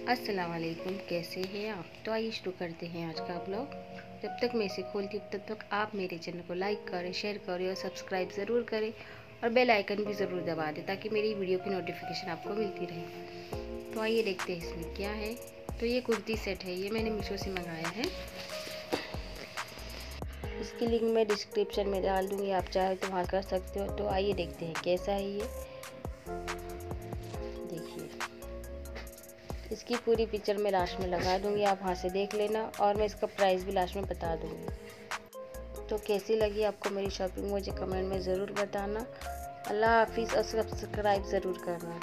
अस्सलाम वालेकुम कैसे हैं आप? तो आइए शुरू करते हैं आज का ब्लॉग जब तक मैं इसे खोलती हूँ, तब तक आप मेरे चैनल को लाइक करें शेयर करें और सब्सक्राइब ज़रूर करें और बेल आइकन भी ज़रूर दबा दें ताकि मेरी वीडियो की नोटिफिकेशन आपको मिलती रहे। तो आइए देखते हैं इसमें क्या है। तो ये कुर्ती सेट है, ये मैंने मीशो से मंगाया है। इसकी लिंक मैं डिस्क्रिप्शन में डाल दूँगी, आप चाहे तो वहाँ कर सकते हो। तो आइए देखते हैं कैसा है ये। इसकी पूरी पिक्चर मैं लास्ट में लगा दूँगी, आप वहाँ से देख लेना और मैं इसका प्राइस भी लास्ट में बता दूँगी। तो कैसी लगी आपको मेरी शॉपिंग मुझे कमेंट में ज़रूर बताना। अल्लाह हाफिज़ और सब्सक्राइब ज़रूर करना।